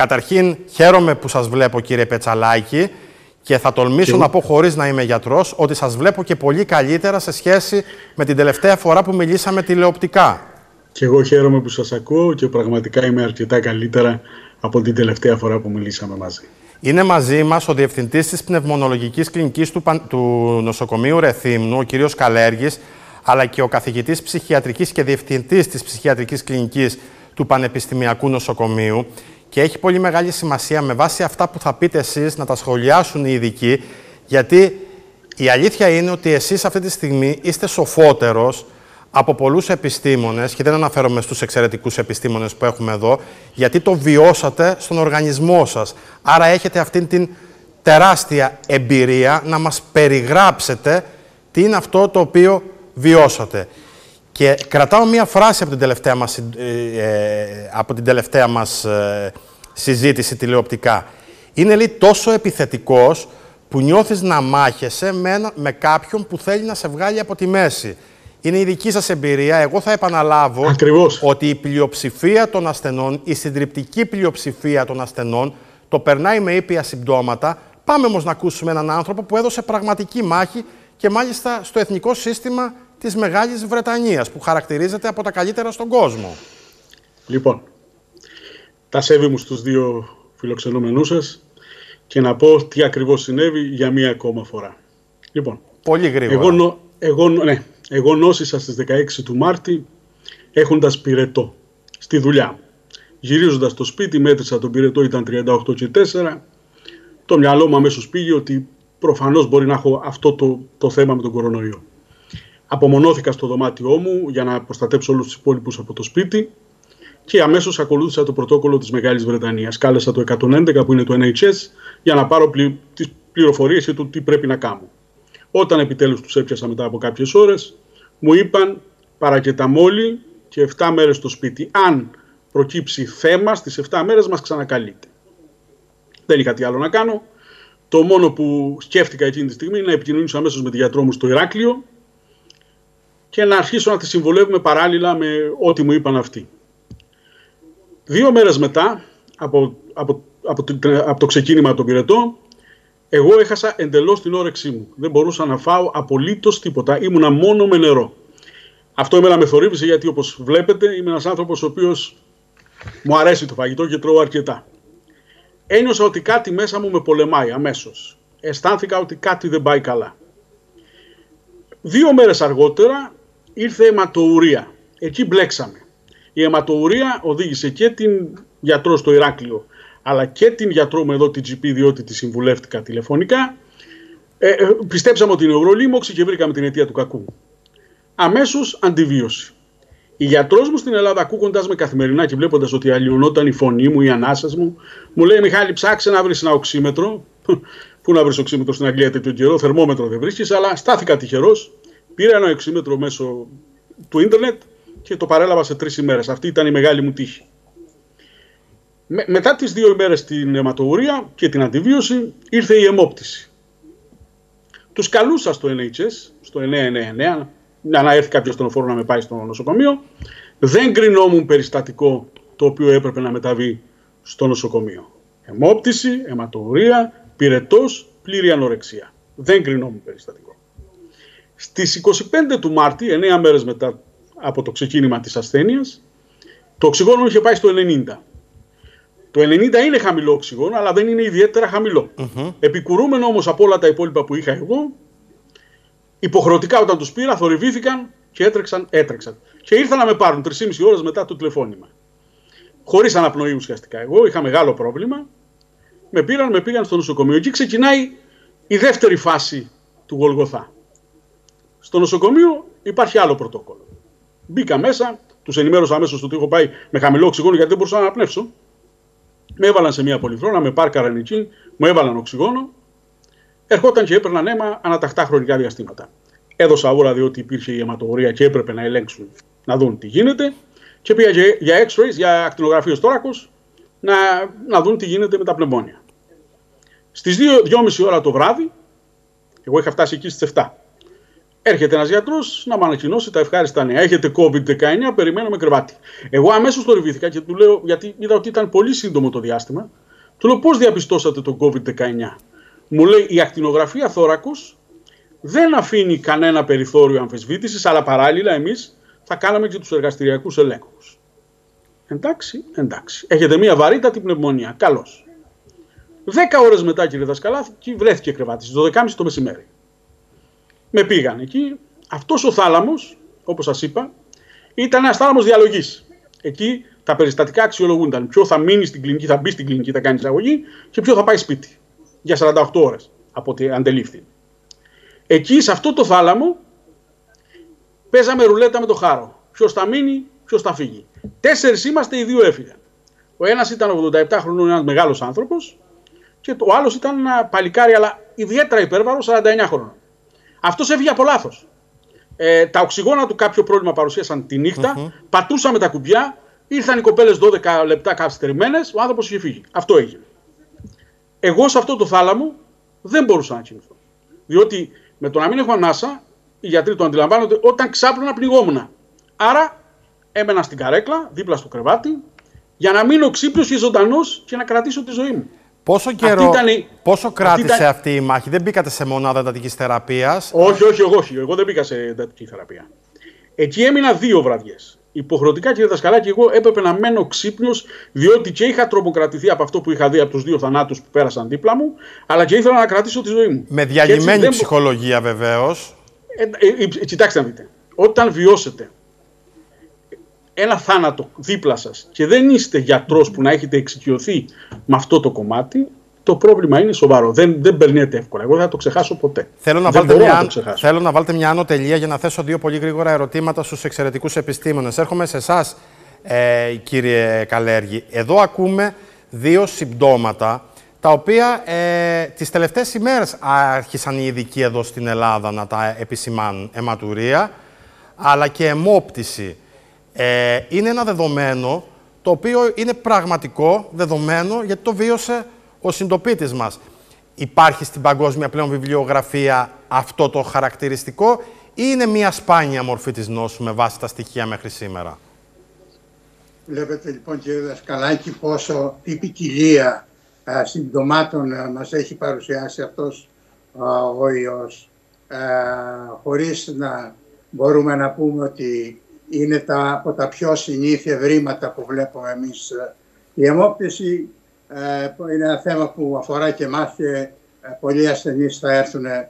Καταρχήν, χαίρομαι που σας βλέπω κύριε Πετσαλάκη και θα τολμήσω να πω χωρίς να είμαι γιατρός ότι σας βλέπω και πολύ καλύτερα σε σχέση με την τελευταία φορά που μιλήσαμε τηλεοπτικά. Και εγώ χαίρομαι που σας ακούω και πραγματικά είμαι αρκετά καλύτερα από την τελευταία φορά που μιλήσαμε μαζί. Είναι μαζί μας ο Διευθυντής της Πνευμονολογικής Κλινικής του, του Νοσοκομείου Ρεθύμνου, ο κ. Καλέργης, αλλά και ο καθηγητής ψυχιατρικής και διευθυντής της ψυχιατρικής κλινικής του Πανεπιστημιακού Νοσοκομείου και έχει πολύ μεγάλη σημασία με βάση αυτά που θα πείτε εσείς να τα σχολιάσουν οι ειδικοί, γιατί η αλήθεια είναι ότι εσείς αυτή τη στιγμή είστε σοφότερος από πολλούς επιστήμονες, και δεν αναφέρομαι στους εξαιρετικούς επιστήμονες που έχουμε εδώ, γιατί το βιώσατε στον οργανισμό σας. Άρα έχετε αυτήν την τεράστια εμπειρία να μας περιγράψετε τι είναι αυτό το οποίο βιώσατε. Και κρατάω μία φράση από την τελευταία μας, ε, ε, από την τελευταία μας ε, συζήτηση τηλεοπτικά. Είναι λέει, τόσο επιθετικός που νιώθεις να μάχεσαι με, με κάποιον που θέλει να σε βγάλει από τη μέση. Είναι η δική σας εμπειρία. Εγώ θα επαναλάβω Ακριβώς. ότι η πλειοψηφία των ασθενών, η συντριπτική πλειοψηφία των ασθενών, το περνάει με ήπια συμπτώματα. Πάμε όμως να ακούσουμε έναν άνθρωπο που έδωσε πραγματική μάχη και μάλιστα στο εθνικό σύστημα της Μεγάλης Βρετανίας, που χαρακτηρίζεται από τα καλύτερα στον κόσμο. Λοιπόν, τα σέβη μου στους δύο φιλοξενούμενούς σας και να πω τι ακριβώς συνέβη για μία ακόμα φορά. Λοιπόν, Πολύ γρήγορα. Εγώ, εγώ, ναι, εγώ νόσησα στις 16 του Μάρτη έχοντας πυρετό στη δουλειά. Γυρίζοντας στο σπίτι μέτρησα τον πυρετό ήταν 38 και 4. Το μυαλό μου αμέσως πήγε ότι προφανώς μπορεί να έχω αυτό το, το θέμα με τον κορονοϊό. Απομονώθηκα στο δωμάτιό μου για να προστατέψω όλους τους υπόλοιπους από το σπίτι και αμέσως ακολούθησα το πρωτόκολλο της Μεγάλης Βρετανίας. Κάλεσα το 111 που είναι το NHS για να πάρω πλη, τις πληροφορίες για το τι πρέπει να κάνω. Όταν επιτέλους τους έπιασα μετά από κάποιες ώρες, μου είπαν παρακεταμόλη και 7 μέρες στο σπίτι. Αν προκύψει θέμα στις 7 μέρες μας ξανακαλείτε. Δεν είχα τι άλλο να κάνω. Το μόνο που σκέφτηκα εκείνη τη στιγμή είναι να επικοινωνήσω αμέσως με τη γιατρό μου στο Ηράκλειο και να αρχίσω να τη συμβολεύουμε παράλληλα με ό,τι μου είπαν αυτοί. Δύο μέρες μετά, από, από, από, από το ξεκίνημα των πυρετό, εγώ έχασα εντελώς την όρεξή μου. Δεν μπορούσα να φάω απολύτως τίποτα. Ήμουνα μόνο με νερό. Αυτό εμένα με θορύβησε γιατί όπως βλέπετε είμαι ένας άνθρωπος ο οποίος μου αρέσει το φαγητό και τρώω αρκετά. Ένιωσα ότι κάτι μέσα μου με πολεμάει αμέσως. Αισθάνθηκα ότι κάτι δεν πάει καλά. Δύο μέρες αργότερα ήρθε αιματοουρία. Εκεί μπλέξαμε. Η αιματοουρία οδήγησε και την γιατρό στο Ηράκλειο αλλά και την γιατρό μου εδώ την GP διότι τη συμβουλεύτηκα τηλεφωνικά. Ε, ε, πιστέψαμε ότι είναι ουρολίμωξη και βρήκαμε την αιτία του κακού. Αμέσως αντιβίωση. Η γιατρός μου στην Ελλάδα, ακούγοντας με καθημερινά και βλέποντας ότι αλλοιωνόταν η φωνή μου, οι ανάσε μου, μου λέει: Μιχάλη, ψάξε να βρεις ένα οξύμετρο. Πού να βρεις οξύμετρο στην Αγγλία τέτοιο καιρό, θερμόμετρο δεν βρίσκεις, αλλά στάθηκα τυχερός. Πήρα ένα οξύμετρο μέσω του ίντερνετ και το παρέλαβα σε τρεις ημέρες. Αυτή ήταν η μεγάλη μου τύχη. Με, μετά τις δύο ημέρες στην αιματοουρία και την αντιβίωση ήρθε η αιμόπτηση. Τους καλούσα στο NHS, στο 999, να έρθει κάποιος στον να με πάει στο νοσοκομείο. Δεν κρινόμουν περιστατικό το οποίο έπρεπε να μεταβεί στο νοσοκομείο. Αιμόπτηση, αιματοουρία, πυρετός, πλήρη ανορεξία. Δεν κρινόμουν περιστατικό. Στις 25 του Μάρτη, 9 μέρες μετά από το ξεκίνημα της ασθένειας, το οξυγόνο είχε πάει στο 90. Το 90 είναι χαμηλό οξυγόνο, αλλά δεν είναι ιδιαίτερα χαμηλό. Mm-hmm. Επικουρούμενο όμως από όλα τα υπόλοιπα που είχα εγώ, υποχρεωτικά όταν τους πήρα, θορυβήθηκαν και έτρεξαν, έτρεξαν. Και ήρθαν να με πάρουν 3,5 ώρες μετά το τηλεφώνημα. Χωρίς αναπνοή ουσιαστικά. Εγώ είχα μεγάλο πρόβλημα. Με πήραν, με πήγαν στο νοσοκομείο. Εκεί ξεκινάει η δεύτερη φάση του Γολγοθά. Στο νοσοκομείο υπάρχει άλλο πρωτόκολλο. Μπήκα μέσα, τους ενημέρωσα αμέσως ότι έχω πάει με χαμηλό οξυγόνο γιατί δεν μπορούσα να αναπνεύσω. Με έβαλαν σε μια πολυθρόνα, με πάρκαραν εκεί, μου έβαλαν οξυγόνο. Ερχόταν και έπαιρναν αίμα αναταχτά χρονικά διαστήματα. Έδωσα ώρα διότι υπήρχε η αιματογορία και έπρεπε να ελέγξουν, να δουν τι γίνεται. Και πήγα για X-rays, για ακτινογραφείο τόρακος, να, να δουν τι γίνεται με τα πνευμόνια. Στις 2-2.30 ώρα το βράδυ, εγώ είχα φτάσει εκεί στις 7. Έρχεται ένας γιατρός να μου ανακοινώσει τα ευχάριστα νέα. Έχετε COVID-19, περιμένουμε κρεβάτι. Εγώ αμέσως το ρεβήθηκα και του λέω, γιατί είδα ότι ήταν πολύ σύντομο το διάστημα, του λέω πώς διαπιστώσατε το COVID-19; Μου λέει η ακτινογραφία θώρακος δεν αφήνει κανένα περιθώριο αμφισβήτησης, αλλά παράλληλα εμείς θα κάναμε και τους εργαστηριακούς ελέγχους. Εντάξει, εντάξει. Έχετε μία βαρύτατη πνευμονία. Καλώς. Δέκα ώρες μετά, κύριε Δασκαλά, βρέθηκε κρεβάτι στις 12.30 το μεσημέρι. Με πήγαν εκεί. Αυτός ο θάλαμος, όπως σας είπα, ήταν ένας θάλαμος διαλογής. Εκεί τα περιστατικά αξιολογούνταν. Ποιο θα μείνει στην κλινική, θα μπει στην κλινική, θα κάνει εισαγωγή και ποιο θα πάει σπίτι. Για 48 ώρες, από ό,τι αντελήφθη. Εκεί, σε αυτό το θάλαμο, παίζαμε ρουλέτα με το χάρο. Ποιος θα μείνει, ποιος θα φύγει. Τέσσερις είμαστε, οι δύο έφυγαν. Ο ένας ήταν 87 χρονών, ένας μεγάλος άνθρωπος, και ο άλλος ήταν ένα παλικάρι, αλλά ιδιαίτερα υπέρβαρο, 49 χρονών. Αυτός έφυγε από λάθος. Ε, τα οξυγόνα του κάποιο πρόβλημα παρουσίασαν τη νυχτα πατούσαμε τα κουμπιά, ήρθαν οι κοπέλες 12 λεπτά καθυστερημένες, ο άνθρωπος είχε φύγει. Αυτό έγινε. Εγώ σε αυτό το θάλαμο δεν μπορούσα να κοιμηθώ. Διότι με το να μην έχω ανάσα, οι γιατροί το αντιλαμβάνονται, όταν ξάπλωνα πνιγόμουν. Άρα έμενα στην καρέκλα, δίπλα στο κρεβάτι, για να μείνω ξύπνιος και ζωντανός και να κρατήσω τη ζωή μου. Πόσο καιρό, ήταν, πόσο κράτησε αυτή, αυτή η μάχη, δεν μπήκατε σε μονάδα εντατικής θεραπείας; Όχι, όχι, όχι, εγώ δεν μπήκα σε εντατική θεραπεία. Εκεί έμεινα δύο βραδιέ. Υποχρεωτικά, κύριε Δασκαλάκη, εγώ έπρεπε να μένω ξύπνιος, διότι και είχα τρομοκρατηθεί από αυτό που είχα δει από τους δύο θανάτους που πέρασαν δίπλα μου, αλλά και ήθελα να κρατήσω τη ζωή μου. Με διαλυμένη ψυχολογία, βεβαίως. Ε, ε, ε, κοιτάξτε να δείτε. Όταν βιώσετε ένα θάνατο δίπλα σας και δεν είστε γιατρός που να έχετε εξοικειωθεί με αυτό το κομμάτι, το πρόβλημα είναι σοβαρό. Δεν, δεν περνιέται εύκολα. Εγώ δεν θα το ξεχάσω ποτέ. Θέλω να, βάλετε μια, να θέλω να βάλετε μια άνω τελεία για να θέσω δύο πολύ γρήγορα ερωτήματα στους εξαιρετικούς επιστήμονες. Έρχομαι σε εσάς, ε, κύριε Καλέργη. Εδώ ακούμε δύο συμπτώματα τα οποία ε, τις τελευταίες ημέρες άρχισαν οι ειδικοί εδώ στην Ελλάδα να τα επισημάνουν. Αιματουρία, αλλά και αιμόπτηση. Ε, είναι ένα δεδομένο το οποίο είναι πραγματικό δεδομένο γιατί το βίωσε ο συντοπίτης μας. Υπάρχει στην παγκόσμια πλέον βιβλιογραφία αυτό το χαρακτηριστικό ή είναι μια σπάνια μορφή της νόσου με βάση τα στοιχεία μέχρι σήμερα; Βλέπετε λοιπόν κύριε Δασκαλάκη πόσο η ποικιλία α, συμπτωμάτων α, μας έχει παρουσιάσει αυτός ο ιός χωρίς να μπορούμε να πούμε ότι είναι τα, από τα πιο συνήθεια βρήματα που βλέπουμε εμείς. Η αιμόπτυση ε, είναι ένα θέμα που αφορά και εμάς και ε, πολλοί ασθενείς θα έρθουν ε,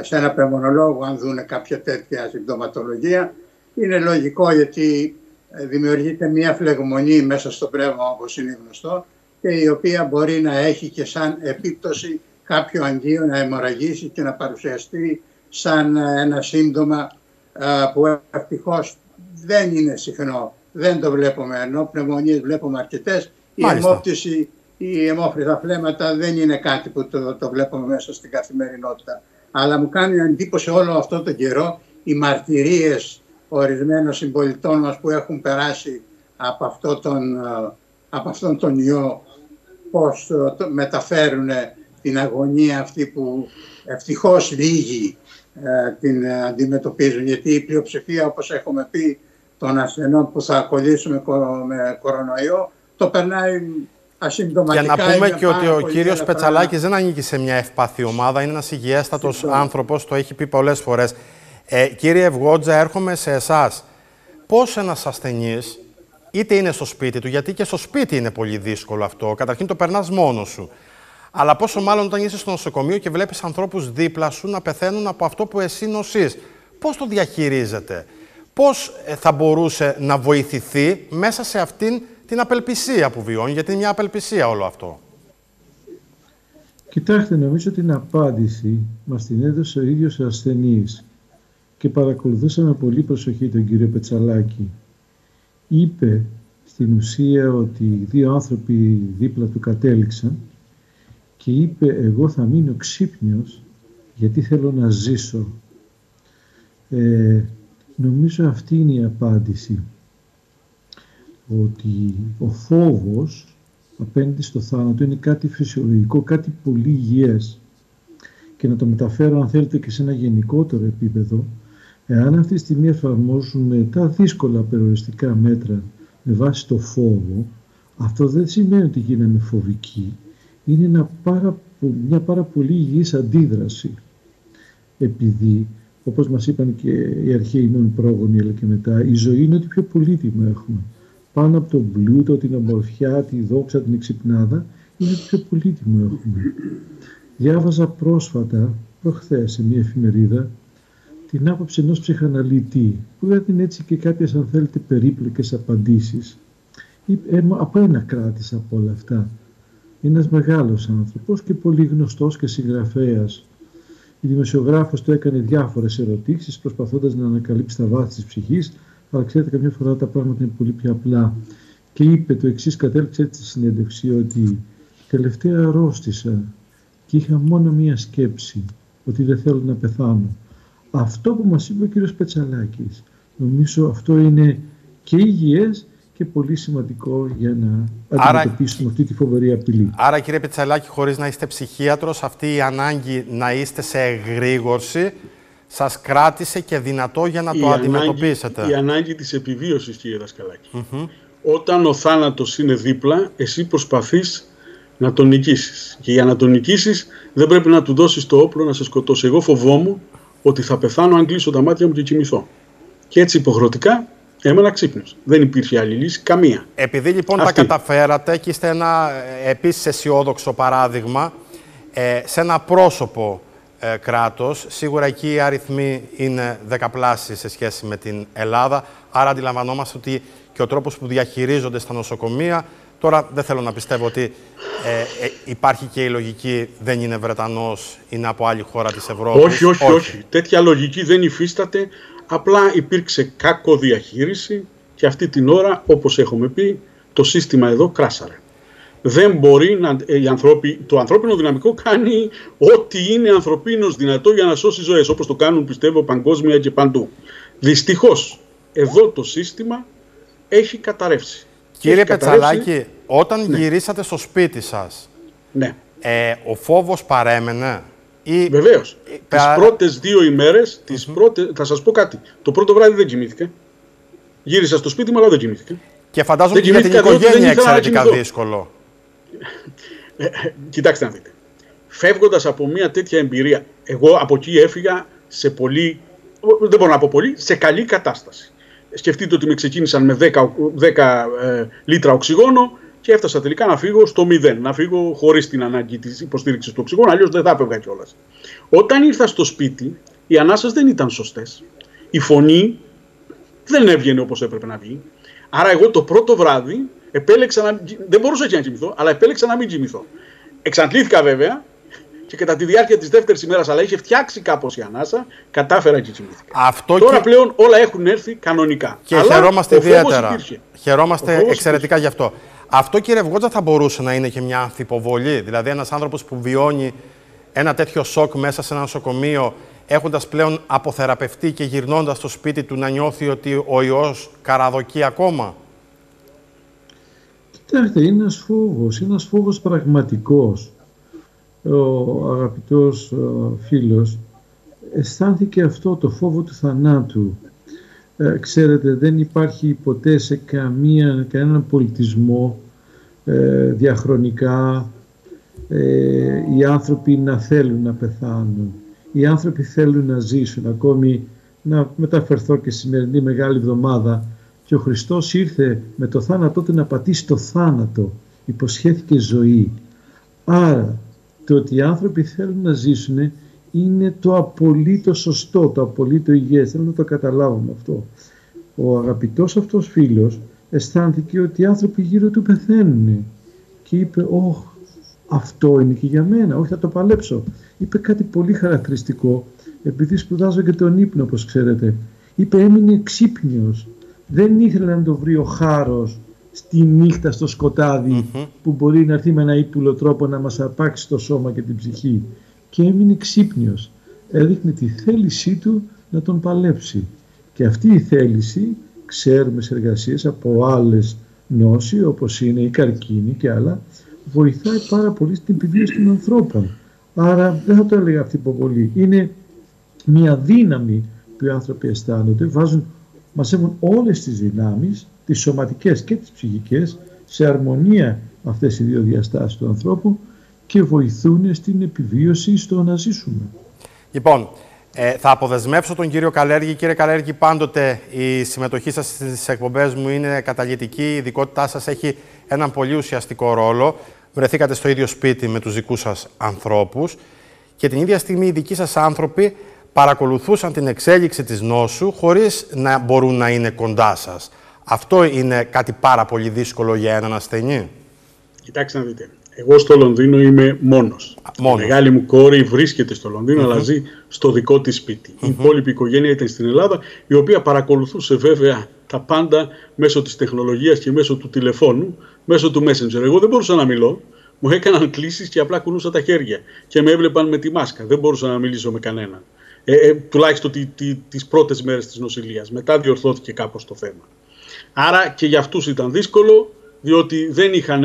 σε ένα πνευμονολόγο αν δουν κάποια τέτοια συμπτωματολογία. Είναι λογικό γιατί ε, δημιουργείται μια φλεγμονή μέσα στο πνεύμα όπως είναι γνωστό και η οποία μπορεί να έχει και σαν επίπτωση κάποιο αγγείο να αιμορραγήσει και να παρουσιαστεί σαν ένα σύμπτωμα που ευτυχώς δεν είναι συχνό. Δεν το βλέπουμε. Ενώ πνευμονίες βλέπουμε αρκετές. Η αιμόπτυση, η αιμόφρυδα φλέματα δεν είναι κάτι που το, το βλέπουμε μέσα στην καθημερινότητα. Αλλά μου κάνει εντύπωση όλο αυτό το καιρό οι μαρτυρίες ορισμένων συμπολιτών μας που έχουν περάσει από, αυτό τον, από αυτόν τον ιό πώς το μεταφέρουν την αγωνία αυτή που ευτυχώς λίγοι ε, την αντιμετωπίζουν γιατί η πλειοψηφία όπως έχουμε πει των ασθενών που θα κολλήσουμε με κορονοϊό το περνάει ασυμπτωματικά. Για να πούμε και ότι ο κύριος Πετσαλάκης δεν ανήκει σε μια ευπαθή ομάδα, είναι ένας υγιέστατος άνθρωπος, το έχει πει πολλές φορές. Ε, κύριε Ευγότζα, έρχομαι σε εσάς. Πώς ένας ασθενής, είτε είναι στο σπίτι του, γιατί και στο σπίτι είναι πολύ δύσκολο αυτό, καταρχήν το περνάς μόνος σου. Αλλά πόσο μάλλον όταν είσαι στο νοσοκομείο και βλέπεις ανθρώπους δίπλα σου να πεθαίνουν από αυτό που εσύ νοσείς. Πώς το διαχειρίζεται; Πώς ε, θα μπορούσε να βοηθηθεί μέσα σε αυτήν την απελπισία που βιώνει, γιατί είναι μια απελπισία όλο αυτό. Κοιτάξτε, νομίζω την απάντηση μας την έδωσε ο ίδιος ο ασθενής και παρακολουθούσαμε πολύ προσοχή τον κύριο Πετσαλάκη. Είπε στην ουσία ότι δύο άνθρωποι δίπλα του κατέληξαν και είπε εγώ θα μείνω ξύπνιος γιατί θέλω να ζήσω. Ε, Νομίζω αυτή είναι η απάντηση. Ότι ο φόβος απέναντι στο θάνατο είναι κάτι φυσιολογικό, κάτι πολύ υγιές. Και να το μεταφέρω αν θέλετε και σε ένα γενικότερο επίπεδο, Εάν αυτή τη στιγμή εφαρμόζουμε τα δύσκολα περιοριστικά μέτρα με βάση το φόβο, αυτό δεν σημαίνει ότι γίναμε φοβικοί. Είναι ένα πάρα, μια πάρα πολύ υγιής αντίδραση. Επειδή, όπως μας είπαν και οι αρχαίοι μόνοι πρόγονοι, αλλά και μετά, η ζωή είναι ότι πιο πολύτιμο έχουμε. Πάνω από τον πλούτο, την ομορφιά, τη δόξα, την εξυπνάδα, είναι ότι πιο πολύτιμο έχουμε. Διάβαζα πρόσφατα, προχθές, σε μια εφημερίδα, την άποψη ενός ψυχαναλυτή, που έδινε έτσι και κάποιες, αν θέλετε, περίπλοκες απαντήσεις. Ε, από ένα κράτησα από όλα αυτά. Είναι ένας μεγάλος άνθρωπος και πολύ γνωστός και συγγραφέας. Η δημοσιογράφος του έκανε διάφορες ερωτήσεις προσπαθώντας να ανακαλύψει τα βάθη της ψυχής, αλλά ξέρετε καμιά φορά τα πράγματα είναι πολύ πιο απλά. Και είπε το εξής κατέληξε έτσι στη συνέντευξη ότι τελευταία αρρώστησα και είχα μόνο μία σκέψη, ότι δεν θέλω να πεθάνω. Αυτό που μας είπε ο κύριος Πετσαλάκης, νομίζω αυτό είναι και υγιές και πολύ σημαντικό για να αντιμετωπίσουμε αυτή τη φοβερή απειλή. Άρα κύριε Πετσαλάκη, χωρίς να είστε ψυχίατρος, αυτή η ανάγκη να είστε σε εγρήγορση σας κράτησε και δυνατό για να το ανάγκη, αντιμετωπίσετε. Η ανάγκη της επιβίωσης, κύριε Δασκαλάκη. Όταν ο θάνατος είναι δίπλα, εσύ προσπαθείς να τον νικήσεις. Και για να τον νικήσεις δεν πρέπει να του δώσεις το όπλο να σε σκοτώσει. Εγώ φοβόμουν ότι θα πεθάνω αν κλείσω τα μάτια μου και κοιμηθώ. Και έτσι υποχρεωτικά έμενα ξύπνιο. Δεν υπήρχε άλλη λύση, καμία. Επειδή λοιπόν τα καταφέρατε και είστε ένα ε, επίσης αισιόδοξο παράδειγμα ε, σε ένα πρόσωπο ε, κράτος, σίγουρα εκεί οι αριθμοί είναι δεκαπλάσιοι σε σχέση με την Ελλάδα, άρα αντιλαμβανόμαστε ότι και ο τρόπος που διαχειρίζονται στα νοσοκομεία Τώρα δεν θέλω να πιστεύω ότι ε, ε, υπάρχει και η λογική δεν είναι Βρετανός, είναι από άλλη χώρα της Ευρώπης. Όχι, όχι, όχι. Τέτοια λογική δεν υφίσταται. Απλά υπήρξε κακό διαχείριση και αυτή την ώρα, όπως έχουμε πει, το σύστημα εδώ κράσαρε. Δεν μπορεί να, ε, η ανθρώπι, το ανθρώπινο δυναμικό κάνει ό,τι είναι ανθρωπίνος δυνατό για να σώσει ζωές, όπως το κάνουν πιστεύω παγκόσμια και παντού. Δυστυχώς, εδώ το σύστημα έχει καταρρεύσει. Κύριε Πετσαλάκη, όταν ναι. γυρίσατε στο σπίτι σας, ναι. ε, ο φόβος παρέμενε; Ή... Βεβαίως. Ε, τις πρώτες δύο ημέρες, τις πρώτες, θα σας πω κάτι, το πρώτο βράδυ δεν κοιμήθηκα. Γύρισα στο σπίτι μου, αλλά δεν κοιμήθηκα. Και φαντάζομαι ότι για την οικογένεια εξαιρετικά δύσκολο. Ε, κοιτάξτε να δείτε. Φεύγοντας από μια τέτοια εμπειρία, εγώ από εκεί έφυγα σε πολύ, δεν μπορώ να πω πολύ, σε καλή κατάσταση σκεφτείτε ότι με ξεκίνησαν με 10, 10 ε, λίτρα οξυγόνο και έφτασα τελικά να φύγω στο 0. Να φύγω χωρίς την ανάγκη της υποστήριξης του οξυγόνου, αλλιώς δεν θα έπαιρνα κιόλας. Όταν ήρθα στο σπίτι, οι ανάσες δεν ήταν σωστές. Η φωνή δεν έβγαινε όπως έπρεπε να βγει. Άρα, εγώ το πρώτο βράδυ επέλεξα να. Δεν μπορούσα και να κοιμηθώ, αλλά επέλεξα να μην κοιμηθώ. Εξαντλήθηκα βέβαια και κατά τη διάρκεια της δεύτερης ημέρας, αλλά είχε φτιάξει κάπως η ανάσα, κατάφερα και κοιμήθηκα. Αυτό Τώρα πλέον όλα έχουν έρθει κανονικά. Και αλλά χαιρόμαστε ιδιαίτερα. Χαιρόμαστε εξαιρετικά γι' αυτό. Αυτό κύριε Βγότζα θα μπορούσε να είναι και μια ανθυποβολή. Δηλαδή ένας άνθρωπος που βιώνει ένα τέτοιο σοκ μέσα σε ένα νοσοκομείο, έχοντας πλέον αποθεραπευτεί και γυρνώντας στο σπίτι του να νιώθει ότι ο ιός καραδοκεί ακόμα; Κοιτάξτε, είναι ένας φόβος, είναι ένας φόβος πραγματικός ο αγαπητός φίλος αισθάνθηκε αυτό το φόβο του θανάτου. Ε, ξέρετε, δεν υπάρχει ποτέ σε καμία, κανέναν πολιτισμό ε, διαχρονικά ε, οι άνθρωποι να θέλουν να πεθάνουν. Οι άνθρωποι θέλουν να ζήσουν. Ακόμη να μεταφερθώ και σημερινή Μεγάλη Εβδομάδα και ο Χριστός ήρθε με το θάνατό του να πατήσει το θάνατο. Υποσχέθηκε ζωή. Άρα το ότι οι άνθρωποι θέλουν να ζήσουν είναι το απολύτω σωστό, το απολύτω υγιές. Θέλω να το καταλάβουμε αυτό. Ο αγαπητός αυτός φίλος αισθάνθηκε ότι οι άνθρωποι γύρω του πεθαίνουν και είπε «Ωχ, αυτό είναι και για μένα, όχι θα το παλέψω». Είπε κάτι πολύ χαρακτηριστικό, επειδή σπουδάζω και τον ύπνο όπως ξέρετε. Είπε έμεινε ξύπνιος, δεν ήθελε να το βρει ο χάρος στη νύχτα στο σκοταδι που μπορεί να έρθει με ένα ύπουλο τρόπο να μας αρπάξει το σώμα και την ψυχή και έμεινε ξύπνιος. Έδειχνε τη θέλησή του να τον παλέψει. Και αυτή η θέληση ξέρουμε σε εργασίες από άλλες νόσοι όπως είναι η καρκίνη και άλλα βοηθάει πάρα πολύ στην επιβίωση των ανθρώπων. Άρα δεν θα το έλεγα αυτή πολύ είναι μια δύναμη που οι άνθρωποι αισθάνονται, βάζουν, μαζεύουν όλες τις δυνάμεις, τις σωματικές και τις ψυχικές, σε αρμονία αυτές οι δύο διαστάσεις του ανθρώπου και βοηθούν στην επιβίωση στο να ζήσουμε. Λοιπόν, ε, θα αποδεσμεύσω τον κύριο Καλέργη. Κύριε Καλέργη, πάντοτε η συμμετοχή σας στις εκπομπές μου είναι καταλητική. Η ειδικότητά σας έχει έναν πολύ ουσιαστικό ρόλο. Βρεθήκατε στο ίδιο σπίτι με τους δικούς σας ανθρώπους και την ίδια στιγμή οι δικοί σας άνθρωποι παρακολουθούσαν την εξέλιξη της νόσου χωρίς να μπορούν να είναι κοντά σας. Αυτό είναι κάτι πάρα πολύ δύσκολο για έναν ασθενή. Κοιτάξτε να δείτε. Εγώ στο Λονδίνο είμαι μόνος. Η μεγάλη μου κόρη βρίσκεται στο Λονδίνο, αλλά ζει στο δικό της σπίτι. Η υπόλοιπη οικογένεια ήταν στην Ελλάδα, η οποία παρακολουθούσε βέβαια τα πάντα μέσω της τεχνολογίας και μέσω του τηλεφώνου, μέσω του Messenger. Εγώ δεν μπορούσα να μιλώ. Μου έκαναν κλήσεις και απλά κουνούσα τα χέρια. Και με έβλεπαν με τη μάσκα. Δεν μπορούσα να μιλήσω με κανέναν. Ε, ε, τουλάχιστον τι τι, τις πρώτες μέρες της νοσηλείας. Μετά διορθώθηκε κάπως το θέμα. Άρα και για αυτούς ήταν δύσκολο, διότι δεν είχαν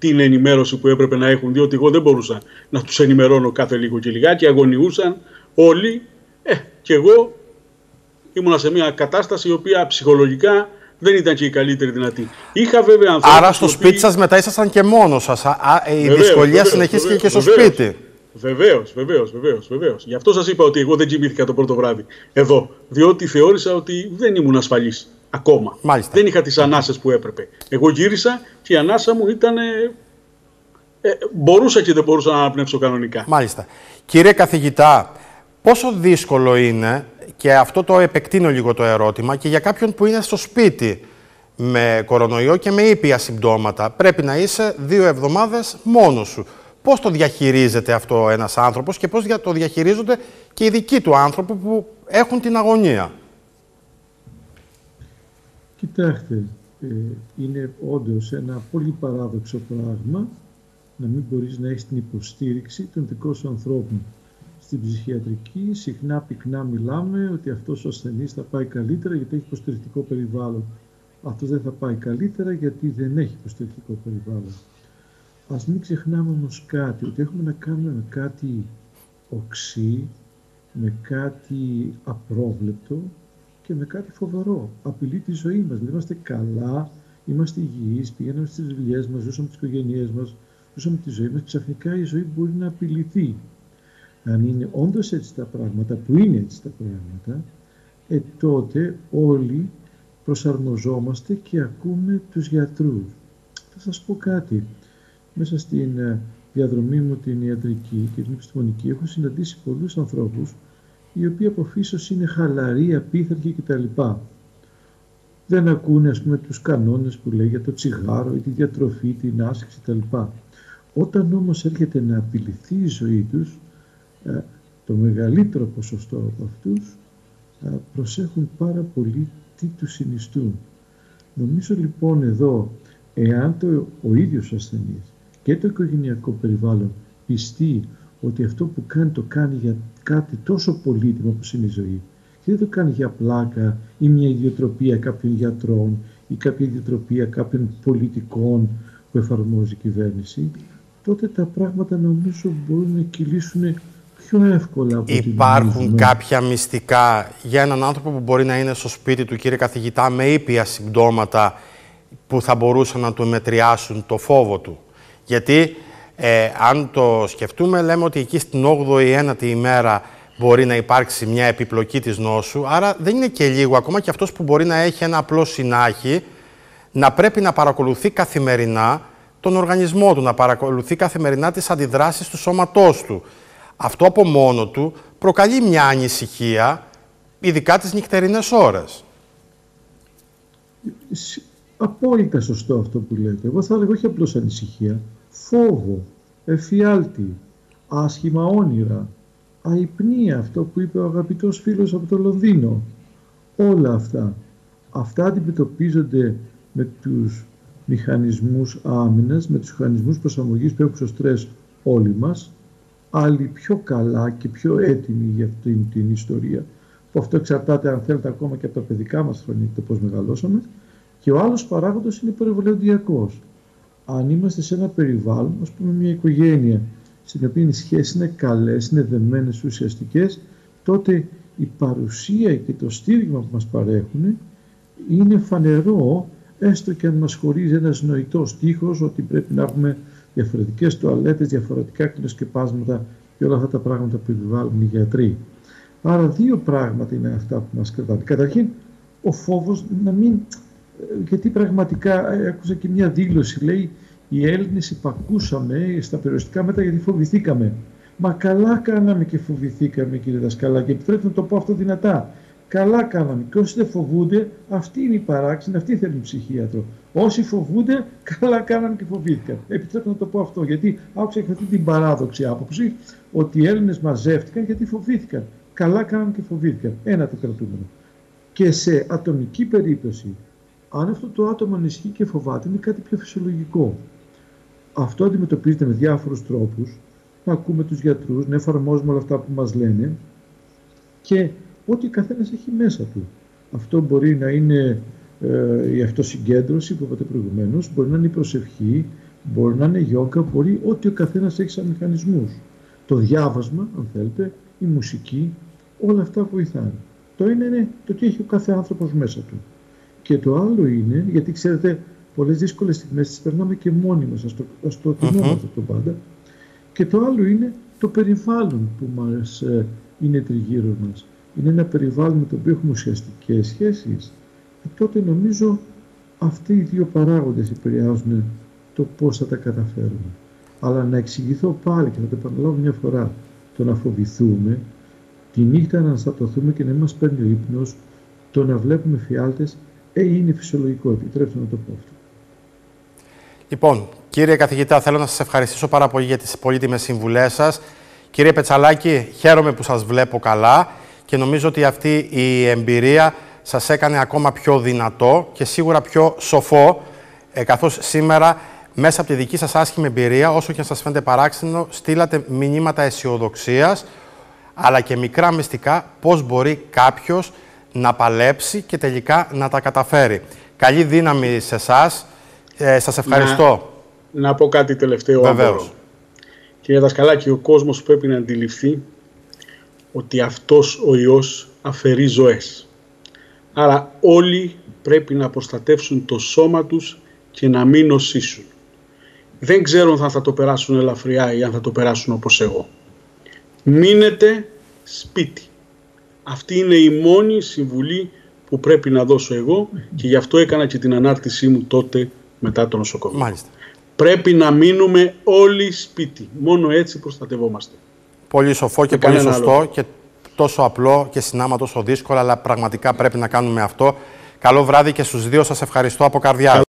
την ενημέρωση που έπρεπε να έχουν, διότι εγώ δεν μπορούσα να τους ενημερώνω κάθε λίγο και λιγάκι, αγωνιούσαν όλοι, ε, και εγώ ήμουνα σε μια κατάσταση η οποία ψυχολογικά δεν ήταν και η καλύτερη δυνατή. Είχα βέβαια ανθρώπους... Άρα στο σπίτι σας μετά ήσασταν και μόνος σας, η δυσκολία συνεχίστηκε και στο σπίτι. Βεβαίως, βεβαίως, βεβαίως. Βεβαίως. Γι' αυτό σας είπα ότι εγώ δεν κοιμήθηκα το πρώτο βράδυ εδώ. Διότι θεώρησα ότι δεν ήμουν ασφαλής ακόμα. Μάλιστα. Δεν είχα τις ανάσες που έπρεπε. Εγώ γύρισα και η ανάσα μου ήταν. Ε, μπορούσα και δεν μπορούσα να αναπνεύσω κανονικά. Μάλιστα. Κύριε καθηγητά, πόσο δύσκολο είναι, και αυτό το επεκτείνω λίγο το ερώτημα, και για κάποιον που είναι στο σπίτι με κορονοϊό και με ήπια συμπτώματα, πρέπει να είσαι δύο εβδομάδες μόνος σου. Πώς το διαχειρίζεται αυτό ένας άνθρωπος και πώς το διαχειρίζονται και οι δικοί του άνθρωποι που έχουν την αγωνία; Κοιτάξτε, ε, είναι όντως ένα πολύ παράδοξο πράγμα να μην μπορείς να έχεις την υποστήριξη των δικών σου ανθρώπων. Στην ψυχιατρική συχνά πυκνά μιλάμε ότι αυτός ο ασθενής θα πάει καλύτερα γιατί έχει υποστηρικτικό περιβάλλον. Αυτός δεν θα πάει καλύτερα γιατί δεν έχει υποστηρικτικό περιβάλλον. Ας μην ξεχνάμε όμως κάτι, ότι έχουμε να κάνουμε με κάτι οξύ, με κάτι απρόβλεπτο και με κάτι φοβερό. Απειλεί τη ζωή μας. Δεν είμαστε καλά, είμαστε υγιείς, πηγαίναμε στις δουλειές μας, ζούσαμε τις οικογένειές μας, ζούσαμε τη ζωή μας. Ξαφνικά η ζωή μπορεί να απειληθεί. Αν είναι όντως έτσι τα πράγματα, που είναι έτσι τα πράγματα, ε, τότε όλοι προσαρμοζόμαστε και ακούμε τους γιατρούς. Θα σας πω κάτι μέσα στην ε, διαδρομή μου την ιατρική και την επιστημονική έχω συναντήσει πολλούς ανθρώπους οι οποίοι από φύσος είναι χαλαροί, απίθαρχοι κτλ. Δεν ακούνε ας πούμε τους κανόνες που λέει για το τσιγάρο ή τη διατροφή, την άσκηση κτλ. Όταν όμως έρχεται να απειληθεί η ζωή τους, ε, το μεγαλύτερο ποσοστό από αυτούς ε, προσέχουν πάρα πολύ τι τους συνιστούν. Νομίζω λοιπόν εδώ, εάν το, ο ίδιος ο ασθενής και το οικογενειακό περιβάλλον πιστεί ότι αυτό που κάνει το κάνει για κάτι τόσο πολύτιμο όπως είναι η ζωή και δεν το κάνει για πλάκα ή μια ιδιοτροπία κάποιων γιατρών ή κάποια ιδιοτροπία κάποιων πολιτικών που εφαρμόζει η κυβέρνηση, τότε τα πράγματα νομίζω μπορούν να κυλήσουν πιο εύκολα από Υπάρχουν κάποια μυστικά για έναν άνθρωπο που μπορεί να είναι στο σπίτι του, κύριε καθηγητά, με ήπια συμπτώματα που θα μπορούσαν να του μετριάσουν το φόβο του. Γιατί ε, αν το σκεφτούμε, λέμε ότι εκεί στην 8η, 9η ημέρα μπορεί να υπάρξει μια επιπλοκή της νόσου, άρα δεν είναι και λίγο, ακόμα και αυτός που μπορεί να έχει ένα απλό συνάχη, να πρέπει να παρακολουθεί καθημερινά τον οργανισμό του, να παρακολουθεί καθημερινά τις αντιδράσεις του σώματός του. Αυτό από μόνο του προκαλεί μια ανησυχία, ειδικά τις νυχτερινές ώρες. Απόλυτα σωστό αυτό που λέτε. Εγώ θα έλεγα όχι απλώς ανησυχία, φόβο, εφιάλτη, άσχημα όνειρα, αϊπνία, αυτό που είπε ο αγαπητός φίλος από το Λονδίνο. Όλα αυτά. Αυτά αντιμετωπίζονται με τους μηχανισμούς άμυνας, με τους μηχανισμούς προσαρμογής που έχουν στο στρες όλοι μας, άλλοι πιο καλά και πιο έτοιμοι για αυτήν την ιστορία, που αυτό εξαρτάται αν θέλετε ακόμα και από τα παιδικά μας χρόνια το πώς μεγαλώσαμε, και ο άλλος παράγοντας είναι περιβολιοντιακός αν είμαστε σε ένα περιβάλλον, ας πούμε μια οικογένεια, στην οποία οι σχέσεις είναι καλές, είναι δεμένες, ουσιαστικές, τότε η παρουσία και το στήριγμα που μας παρέχουν είναι φανερό έστω και αν μας χωρίζει ένας νοητός τείχος ότι πρέπει να έχουμε διαφορετικές τουαλέτες, διαφορετικά κλινοσκεπάσματα και όλα αυτά τα πράγματα που επιβάλλουν οι γιατροί. Άρα δύο πράγματα είναι αυτά που μας κρατάνε. Καταρχήν, ο φόβος να μην... Γιατί πραγματικά ε, άκουσα και μια δήλωση, λέει, οι Έλληνες υπακούσαμε στα περιοριστικά μέτρα γιατί φοβηθήκαμε. Μα καλά κάναμε και φοβηθήκαμε κύριε Δασκαλάκη. Επιτρέψτε να το πω αυτό δυνατά. Καλά κάναμε. Και όσοι δεν φοβούνται, αυτοί είναι οι παράξενοι, αυτοί θέλουν ψυχίατρο. Όσοι φοβούνται, καλά κάναμε και φοβήθηκαν. Επιτρέψτε να το πω αυτό, γιατί άκουσα και αυτή την παράδοξη άποψη ότι οι Έλληνες μαζεύτηκαν γιατί φοβήθηκαν. Καλά κάναμε και φοβήθηκαν. Ένα το κρατούμενο. Και σε ατομική περίπτωση, αν αυτό το άτομο ανισχύει και φοβάται, είναι κάτι πιο φυσιολογικό. Αυτό αντιμετωπίζεται με διάφορους τρόπους. Να ακούμε τους γιατρούς, να εφαρμόζουμε όλα αυτά που μας λένε και ό,τι ο καθένας έχει μέσα του. Αυτό μπορεί να είναι ε, η αυτοσυγκέντρωση που είπατε προηγουμένως, μπορεί να είναι η προσευχή, μπορεί να είναι η γιόγκα, μπορεί ό,τι ο καθένας έχει σαν μηχανισμούς. Το διάβασμα, αν θέλετε, η μουσική, όλα αυτά βοηθάνε. Το ένα είναι το τι έχει ο κάθε άνθρωπος μέσα του. Και το άλλο είναι, γιατί ξέρετε, πολλές δύσκολες στιγμές τις περνάμε και μόνοι μας, ας το, το θυμόμαστε αυτό πάντα. Και το άλλο είναι το περιβάλλον που μας ε, είναι τριγύρω μας είναι ένα περιβάλλον με το οποίο έχουμε ουσιαστικές σχέσεις, ε, τότε νομίζω αυτοί οι δύο παράγοντες επηρεάζουν το πώς θα τα καταφέρουμε. Αλλά να εξηγηθώ πάλι και να το επαναλάβω μια φορά, το να φοβηθούμε, τη νύχτα να αναστατωθούμε και να μας παίρνει ο ύπνος, το να βλέπουμε φιάλτες, ε, είναι φυσιολογικό, επιτρέψτε να το πω αυτό. Λοιπόν, κύριε καθηγητά, θέλω να σας ευχαριστήσω πάρα πολύ για τις πολύτιμες συμβουλές σας. Κύριε Πετσαλάκη, χαίρομαι που σας βλέπω καλά και νομίζω ότι αυτή η εμπειρία σας έκανε ακόμα πιο δυνατό και σίγουρα πιο σοφό, ε, καθώς σήμερα μέσα από τη δική σας άσχημη εμπειρία, όσο και αν σας φαίνεται παράξενο, στείλατε μηνύματα αισιοδοξίας, αλλά και μικρά μυστικά πώς μπορεί κάποιος να παλέψει και τελικά να τα καταφέρει. Καλή δύναμη σε εσάς. Ε, σας ευχαριστώ. Να, να πω κάτι τελευταίο. Βεβαίως. Κύριε Δασκαλάκη, ο κόσμος πρέπει να αντιληφθεί ότι αυτός ο ιός αφαιρεί ζωές. Άρα όλοι πρέπει να προστατεύσουν το σώμα τους και να μην νοσήσουν. Δεν ξέρω αν θα το περάσουν ελαφριά ή αν θα το περάσουν όπως εγώ. Μείνετε σπίτι. Αυτή είναι η μόνη συμβουλή που πρέπει να δώσω εγώ και γι' αυτό έκανα και την ανάρτησή μου τότε μετά το νοσοκομείο. Μάλιστα. Πρέπει να μείνουμε όλοι σπίτι. Μόνο έτσι προστατευόμαστε. Πολύ σοφό και πολύ σωστό και τόσο απλό και συνάμα τόσο δύσκολο, αλλά πραγματικά πρέπει να κάνουμε αυτό. Καλό βράδυ και στους δύο σας ευχαριστώ από καρδιά.